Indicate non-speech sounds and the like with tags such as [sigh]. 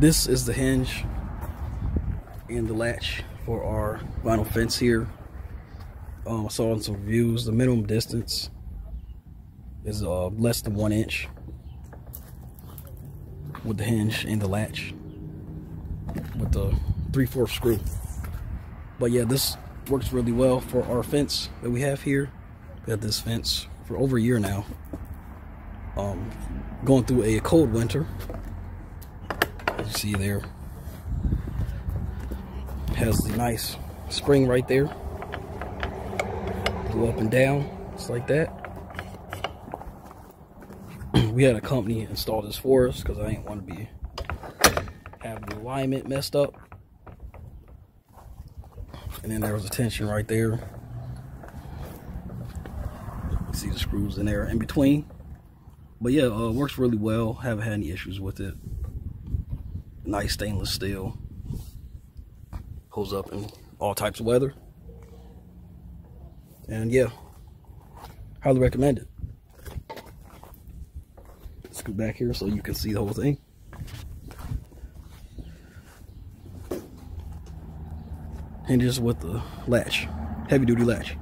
This is the hinge and the latch for our vinyl fence here. Um, I saw in some reviews the minimum distance is uh, less than one inch with the hinge and the latch with the 3 4 screw. But yeah, this works really well for our fence that we have here. We had this fence for over a year now. Um, going through a cold winter. See there. Has the nice spring right there. Go up and down, just like that. [clears throat] we had a company install this for us because I didn't want to be having the alignment messed up. And then there was a tension right there. See the screws in there in between. But yeah, uh, works really well. Haven't had any issues with it. Nice stainless steel. Holds up in all types of weather. And yeah, highly recommend it. Scoot back here so you can see the whole thing. Hinges with the latch, heavy duty latch.